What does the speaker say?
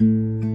Mm-hmm.